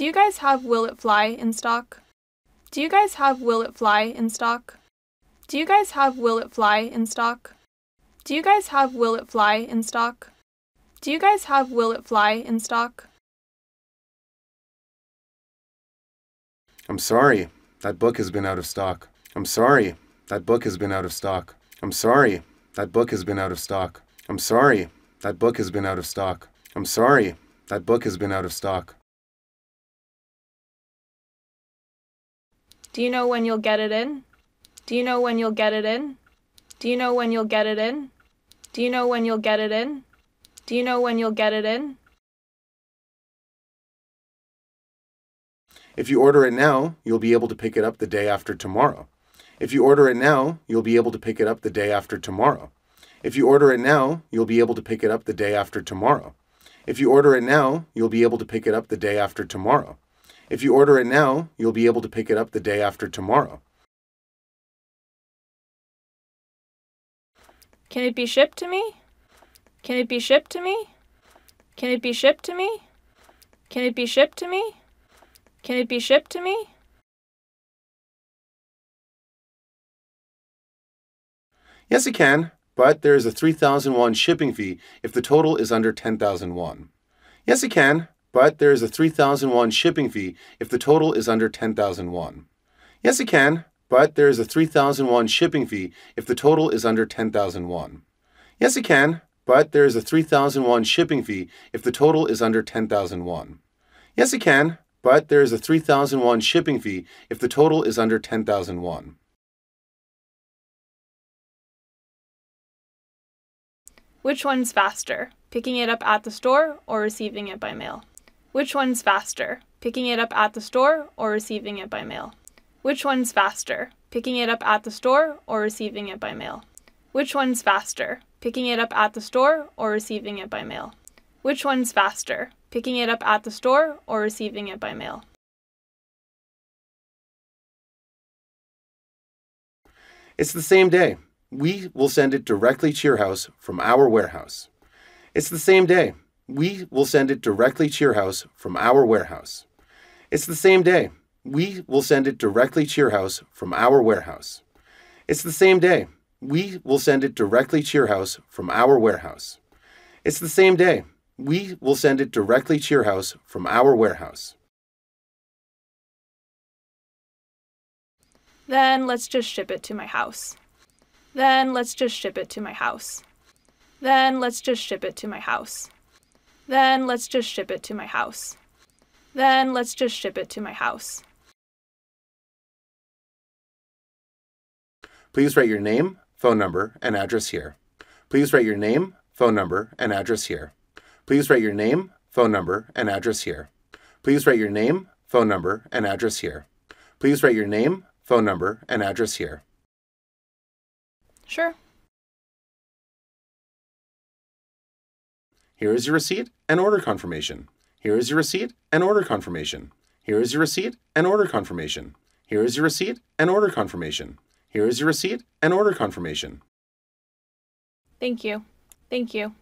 Do you guys have Will It Fly in stock? Do you guys have Will It Fly in stock? Do you guys have Will It Fly in stock? Do you guys have Will It Fly in stock? Do you guys have Will It Fly in stock? I'm sorry, that book has been out of stock. I'm sorry, that book has been out of stock. I'm sorry, that book has been out of stock. I'm sorry, that book has been out of stock. I'm sorry, that book has been out of stock. Do you know when you'll get it in? Do you know when you'll get it in? Do you know when you'll get it in? Do you know when you'll get it in? Do you know when you'll get it in? If you order it now, you'll be able to pick it up the day after tomorrow. If you order it now, you'll be able to pick it up the day after tomorrow. If you order it now, you'll be able to pick it up the day after tomorrow. If you order it now, you'll be able to pick it up the day after tomorrow. If you order it now, you'll be able to pick it up the day after tomorrow. Can it be shipped to me? Can it be shipped to me? Can it be shipped to me? Can it be shipped to me? Can it be shipped to me? Yes, it can, but there is a 3,000 won shipping fee if the total is under 10,000 won. Yes, it can, but there is a 3,000 won shipping fee if the total is under 10,000 won. Yes, it can, but there is a 3,000 won shipping fee if the total is under 10,000 won. Yes, it can, but there is a 3,000 won shipping fee if the total is under 10,000 won. Yes, it can, but there is a 3,000 won shipping fee if the total is under 10,000 won. Which one's faster, picking it up at the store or receiving it by mail? Which one's faster, picking it up at the store or receiving it by mail? Which one's faster, picking it up at the store or receiving it by mail? Which one's faster, picking it up at the store or receiving it by mail? Which one's faster, picking it up at the store or receiving it by mail? It's the same day. We will send it directly to your house from our warehouse. It's the same day. We will send it directly to your house from our warehouse. It's the same day. We will send it directly to your house from our warehouse. It's the same day. We will send it directly to your house from our warehouse. It's the same day. We will send it directly to your house from our warehouse. Then let's just ship it to my house. Then let's just ship it to my house. Then let's just ship it to my house. Then let's just ship it to my house. Then let's just ship it to my house. Please write your name, phone number, and address here. Please write your name, phone number, and address here. Please write your name, phone number, and address here. Please write your name, phone number, and address here. Please write your name, phone number, and address here. Sure. Here is your receipt and order confirmation. Here is your receipt and order confirmation. Here is your receipt and order confirmation. Here is your receipt and order confirmation. Here is your receipt and order confirmation. Thank you. Thank you.